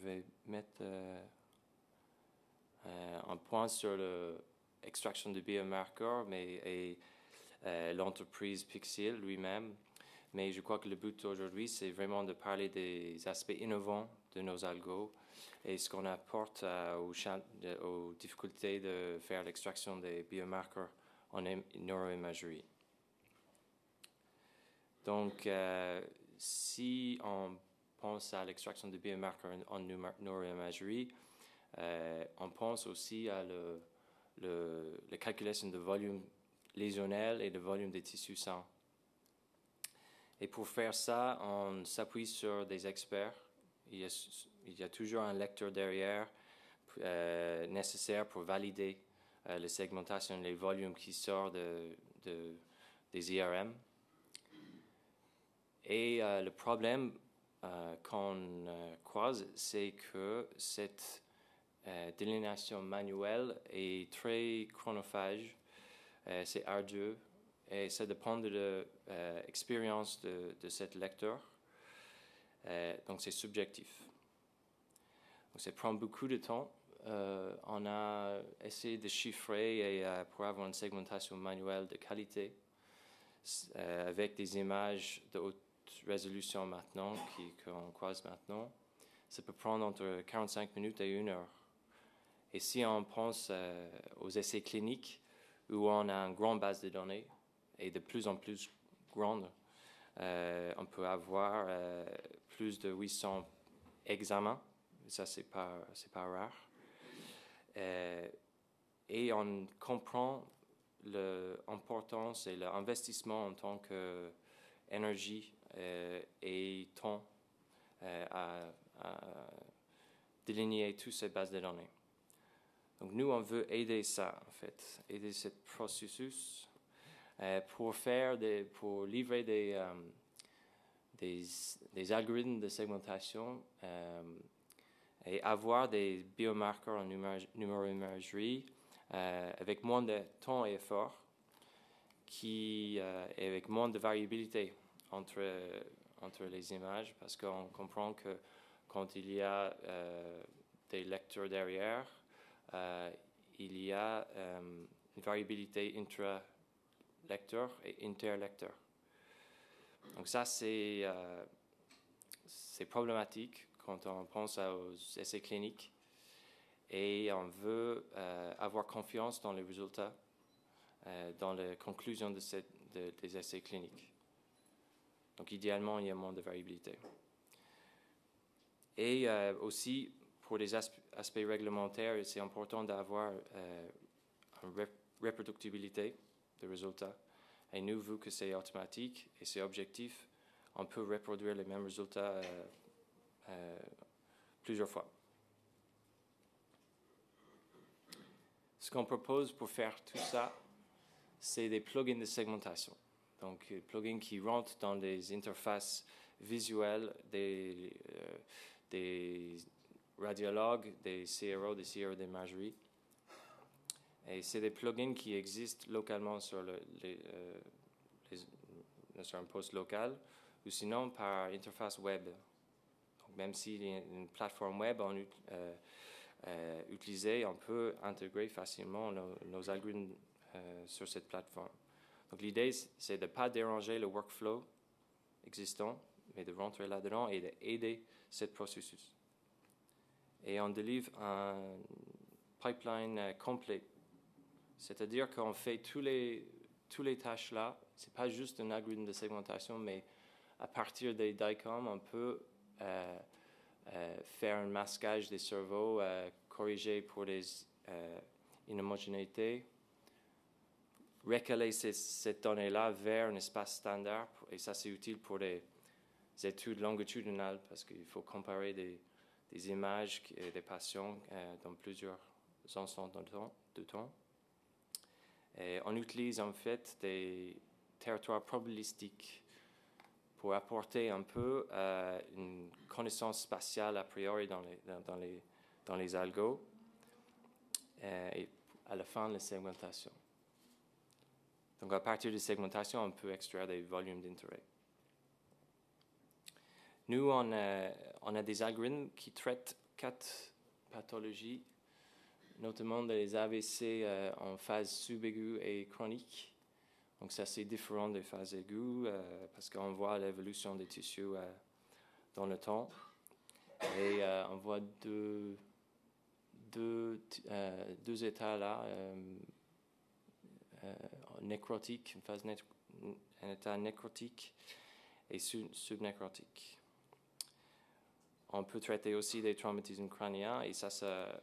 vais mettre un point sur l'extraction de biomarqueurs mais, et l'entreprise Pixel lui-même. Mais je crois que le but aujourd'hui, c'est vraiment de parler des aspects innovants de nos algos et ce qu'on apporte aux, difficultés de faire l'extraction des biomarqueurs en neuroimagerie. Donc, euh, si on pense à l'extraction de biomarqueurs en, neuroimagerie, euh, on pense aussi à la calculation de volume lésionnel et de volume des tissus sains. Et pour faire ça, on s'appuie sur des experts. Il y a, toujours un lecteur derrière euh, nécessaire pour valider euh, la segmentation, les volumes qui sortent de, des IRM. Et le problème qu'on croise, c'est que cette délinéation manuelle est très chronophage, c'est ardueux et ça dépend de l'expérience de, de cet lecteur. Euh, donc c'est subjectif. Donc ça prend beaucoup de temps. Euh, on a essayé de chiffrer et, euh, pour avoir une segmentation manuelle de qualité avec des images de haute résolution maintenant qu'on croise maintenant. Ça peut prendre entre 45 minutes et une heure. Et si on pense aux essais cliniques où on a une grande base de données, et de plus en plus grande. Euh, on peut avoir euh, plus de 800 examens, ça c'est pas pas rare. Euh, et on comprend l'importance et l'investissement en tant qu'énergie et temps à, à, déligner toutes ces bases de données. Donc nous, on veut aider ça, en fait, aider ce processus euh, pour faire pour livrer des, euh, des, algorithmes de segmentation euh, et avoir des biomarqueurs en numéroimagerie avec moins de temps et effort qui, et avec moins de variabilité entre, entre les images parce qu'on comprend que quand il y a des lecteurs derrière, il y a une variabilité intra lecteur et interlecteur. Donc ça, c'est euh, problématique quand on pense aux essais cliniques et on veut euh, avoir confiance dans les résultats, euh, dans les conclusions de des essais cliniques. Donc idéalement, il y a moins de variabilité. Et euh, aussi, pour les aspects réglementaires, c'est important d'avoir une reproductibilité de résultats. Et nous, vu que c'est automatique et c'est objectif, on peut reproduire les mêmes résultats euh, euh, plusieurs fois. Ce qu'on propose pour faire tout ça, c'est des plugins de segmentation. Donc, des plugins qui rentrent dans des interfaces visuelles des, euh, des radiologues, des CRO, des CRO d'imagerie et c'est des plugins qui existent localement les, euh, sur un poste local ou sinon par interface web. Donc même s'il y a une plateforme web euh, euh, utilisée, on peut intégrer facilement nos, algorithmes sur cette plateforme. Donc l'idée, c'est de ne pas déranger le workflow existant, mais de rentrer là-dedans et d'aider ce processus. Et on délivre un pipeline complet c'est-à-dire qu'on fait tous les, tous les tâches là. C'est pas juste un algorithme de segmentation, mais à partir des DICOM, on peut euh, euh, faire un masquage des cerveaux, euh, corriger pour les inhomogénéités, recaler cette donnée-là vers un espace standard, et ça c'est utile pour les études longitudinales parce qu'il faut comparer des, des images des patients dans plusieurs instants de temps. De temps on utilise en fait des territoires probabilistiques pour apporter un peu euh, une connaissance spatiale a priori dans les, dans, les, dans les algos euh, et à la fin la segmentation. Donc à partir de segmentation, on peut extraire des volumes d'intérêt. Nous, on a, des algorithmes qui traitent quatre pathologies, notamment des AVC en phase subaiguë et chronique. Donc ça, c'est différent des phases aiguës parce qu'on voit l'évolution des tissus dans le temps. Et on voit deux états là, nécrotique, une phase un état nécrotique et subnécrotique. On peut traiter aussi des traumatismes crâniens et ça, ça,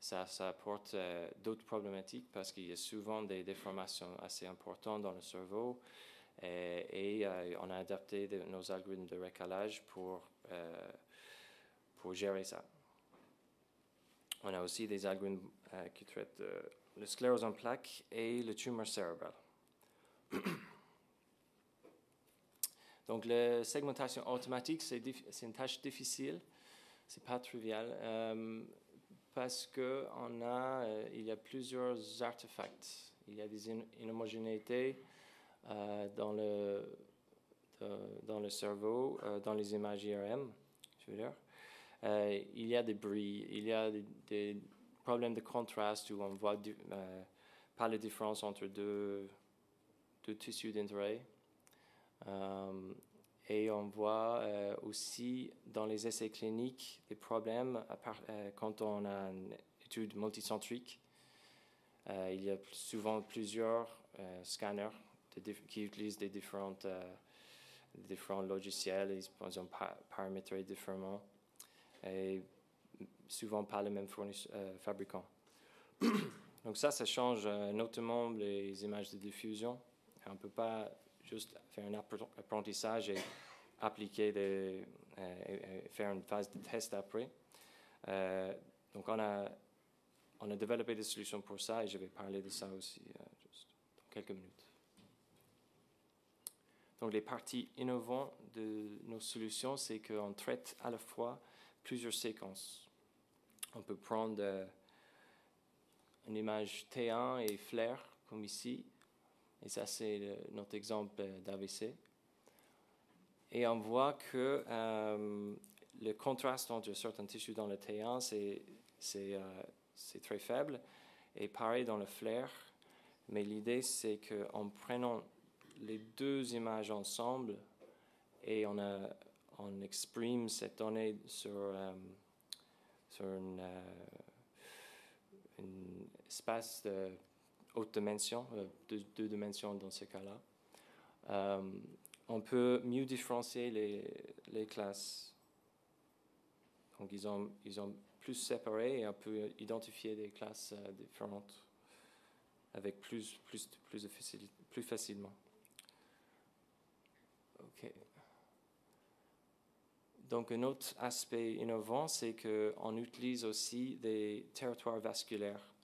ça, apporte euh, d'autres problématiques parce qu'il y a souvent des déformations assez importantes dans le cerveau et, euh, on a adapté nos algorithmes de recalage pour, euh, pour gérer ça. On a aussi des algorithmes qui traitent le sclérose en plaques et le tumeur cérébrale. Donc, la segmentation automatique, c'est une tâche difficile, c'est pas trivial, euh, parce que on a, euh, il y a plusieurs artefacts. Il y a des inhomogénéités euh, dans, le, dans le cerveau, dans les images IRM, je veux dire. il y a des bruits, il y a des, problèmes de contraste où on voit pas la différence entre deux de tissus d'intérêt. Euh, et on voit euh, aussi dans les essais cliniques des problèmes euh, quand on a une étude multicentrique. il y a souvent plusieurs scanners qui utilisent des différents logiciels, ils ont paramétré différemment et souvent pas le même fabricant. Donc ça, ça change notamment les images de diffusion. On ne peut pas juste faire un apprentissage et appliquer des, euh, faire une phase de test après. Euh, donc on a, on a développé des solutions pour ça et je vais parler de ça aussi euh, dans quelques minutes. Donc les parties innovantes de nos solutions, c'est qu'on traite à la fois plusieurs séquences. On peut prendre une image T1 et flair, comme ici, et ça, c'est notre exemple d'AVC. Et on voit que euh, le contraste entre certains tissus dans le T1, c'est euh, très faible. Et pareil dans le flair. Mais l'idée, c'est qu'en prenant les deux images ensemble et on, on exprime cette donnée sur, euh, sur un espace de haute dimension, euh, deux, dimensions dans ce cas-là. Euh, on peut mieux différencier les, classes. Donc, ils ont, ils ont plus séparé et on peut identifier des classes euh, différentes avec plus, plus, plus, plus facilement. OK. Donc, un autre aspect innovant, c'est qu'on utilise aussi des territoires vasculaires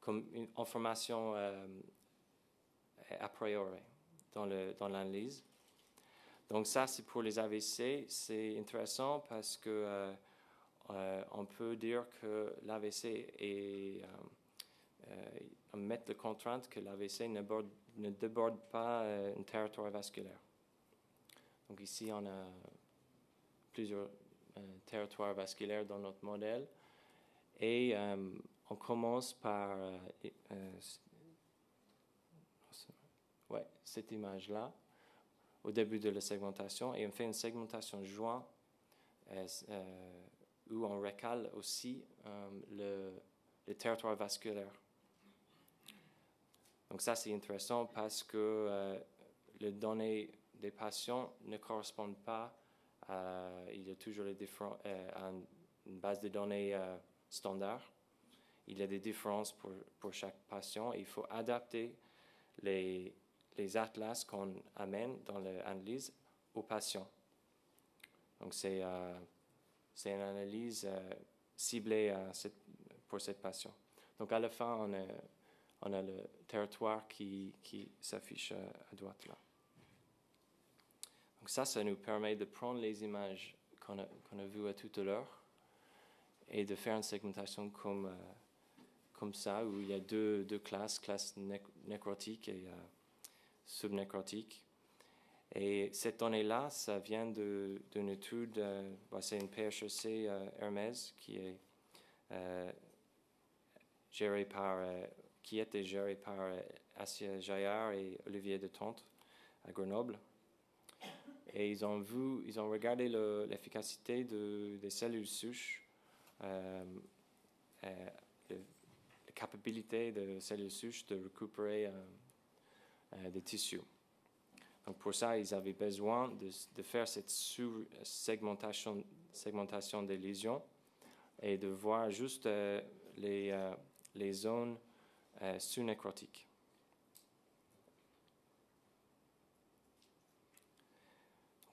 comme une information euh, a priori dans l'analyse. Dans Donc ça, c'est pour les AVC. C'est intéressant parce que euh, euh, on peut dire que l'AVC est on met de contrainte que l'AVC ne, déborde pas un territoire vasculaire. Donc ici, on a plusieurs territoires vasculaires dans notre modèle. Et on commence par euh, euh, ouais, cette image-là au début de la segmentation et on fait une segmentation joint euh, où on recale aussi le, le, territoire vasculaire. Donc ça, c'est intéressant parce que les données des patients ne correspondent pas il y a toujours les à une base de données standard il y a des différences pour, chaque patient. il faut adapter les, atlas qu'on amène dans l'analyse aux patients. Donc, c'est euh, une analyse euh, ciblée pour cette patient. Donc, à la fin, on a, le territoire qui, qui s'affiche euh, à droite là. Donc, ça, ça nous permet de prendre les images qu'on a, a vues à tout à l'heure et de faire une segmentation comme euh, comme ça, où il y a deux, deux classes, classe nécrotique et euh, subnécrotique. Et cette donnée-là, ça vient d'une étude, euh, bah, c'est une PHEC euh, Hermès qui est euh, gérée par, qui était gérée par Assia Jaillard et Olivier de Tonte à Grenoble. Et ils ont vu, ils ont regardé l'efficacité de, des cellules souches, la capacité de cellules souches de récupérer des tissus. Donc pour ça, ils avaient besoin de, faire cette segmentation, segmentation des lésions et de voir juste euh, les, euh, zones euh, sous-nécrotiques.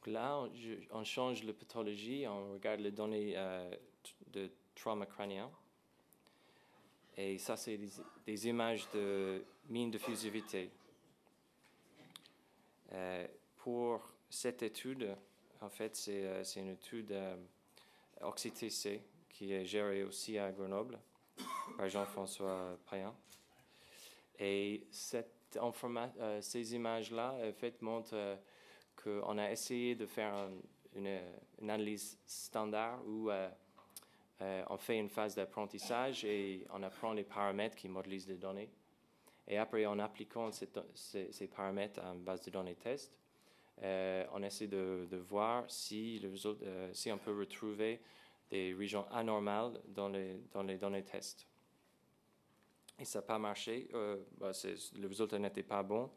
Là, on, change la pathologie, on regarde les données de trauma crânien. Et ça, c'est des, images de mine de fusivité. Euh, pour cette étude, en fait, c'est euh, une étude euh, OxyTC qui est gérée aussi à Grenoble par Jean-François Payan. Et ces images-là, en fait, montrent qu'on a essayé de faire une, analyse standard où on fait une phase d'apprentissage et on apprend les paramètres qui modélisent les données. Et après, en appliquant ces, paramètres à une base de données test, euh, on essaie de, voir si, euh, on peut retrouver des régions anormales dans les, dans les données test. Et ça n'a pas marché. Euh, bah, le résultat n'était pas bon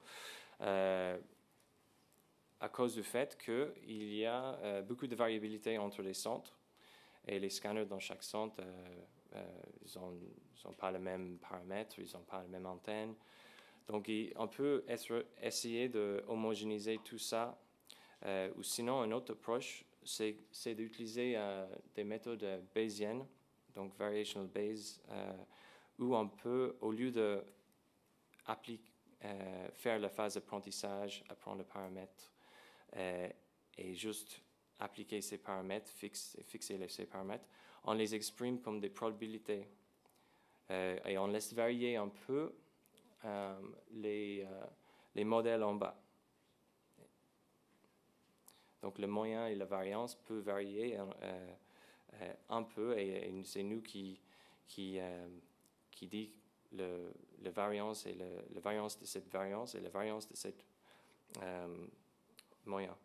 à cause du fait qu'il y a beaucoup de variabilité entre les centres et les scanners dans chaque centre euh, ils n'ont pas les mêmes paramètres, ils n'ont pas les mêmes antennes. Donc, on peut essayer de tout ça. Euh, ou sinon, une autre approche, c'est d'utiliser euh, des méthodes bayésiennes, donc variational Bayes, où on peut, au lieu de faire la phase d'apprentissage, apprendre les paramètres, et juste appliquer ces paramètres, fixer ces paramètres, on les exprime comme des probabilités. Euh, et on laisse varier un peu euh, les, euh, les modèles en bas. Donc le moyen et la variance peuvent varier un peu et, c'est nous qui, qui, qui dit le, le, variance et le, variance de cette variance et la variance de cette moyen.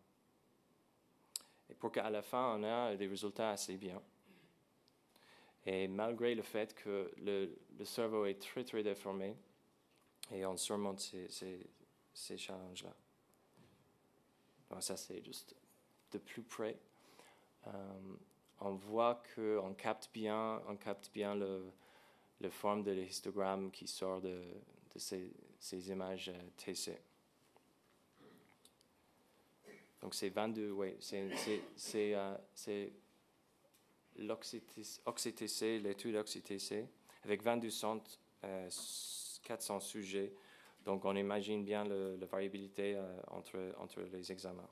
Et pour qu'à la fin, on ait des résultats assez bien. Et malgré le fait que le, le cerveau est très, très déformé, et on surmonte ces, ces, ces challenges-là. Donc ça, c'est juste de plus près. Euh, on voit qu'on capte bien, on capte bien le, le forme de l'histogramme qui sort de, de ces, ces, images euh, TC. Donc c'est 22, oui, c'est euh, l'étude OxyTC, avec 22 centres, 400 sujets. Donc, on imagine bien la variabilité euh, entre, entre les examens.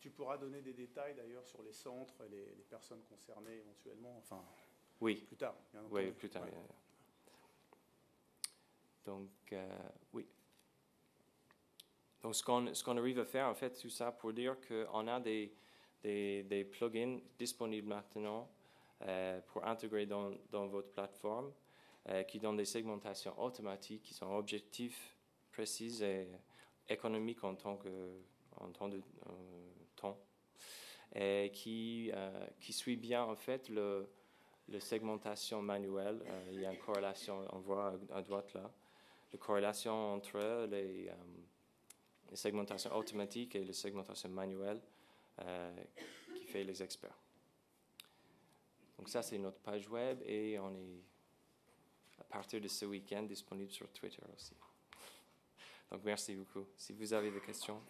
Tu, pourras donner des détails d'ailleurs sur les centres et les, personnes concernées éventuellement enfin, Oui. Plus tard. oui, plus tard. Donc, euh, oui. Donc, ce qu'on arrive à faire, en fait, tout ça pour dire qu'on a des, plugins disponibles maintenant euh, pour intégrer dans, votre plateforme euh, qui donnent des segmentations automatiques qui sont objectifs, précises et économiques en tant que en temps de temps et qui, euh, qui suit bien en fait le, segmentation manuelle. il y a une corrélation, on voit à, droite là, la corrélation entre les, les segmentations automatiques et les segmentations manuelles qui fait les experts. Donc ça, c'est notre page web et on est, à partir de ce week-end, disponible sur Twitter aussi. Donc merci beaucoup. Si vous avez des questions.